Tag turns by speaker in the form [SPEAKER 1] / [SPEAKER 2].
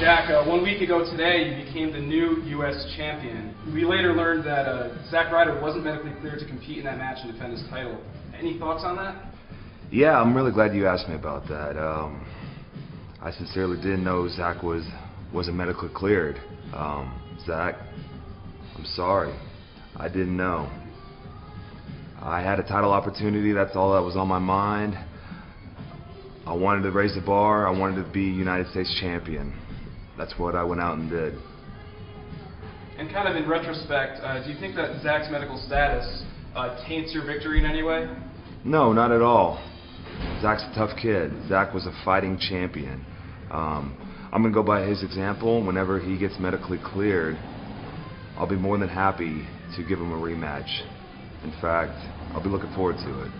[SPEAKER 1] Jack, uh, one week ago today, you became the new U.S. champion. We later learned that uh, Zack Ryder wasn't medically cleared to compete in that match and defend his title. Any thoughts on that?
[SPEAKER 2] Yeah, I'm really glad you asked me about that. Um, I sincerely didn't know Zack was wasn't medically cleared. Um, Zack, I'm sorry. I didn't know. I had a title opportunity. That's all that was on my mind. I wanted to raise the bar. I wanted to be United States champion. That's what I went out and did.
[SPEAKER 1] And kind of in retrospect, uh, do you think that Zack's medical status uh, taints your victory in any way?
[SPEAKER 2] No, not at all. Zack's a tough kid. Zack was a fighting champion. Um, I'm going to go by his example. Whenever he gets medically cleared, I'll be more than happy to give him a rematch. In fact, I'll be looking forward to it.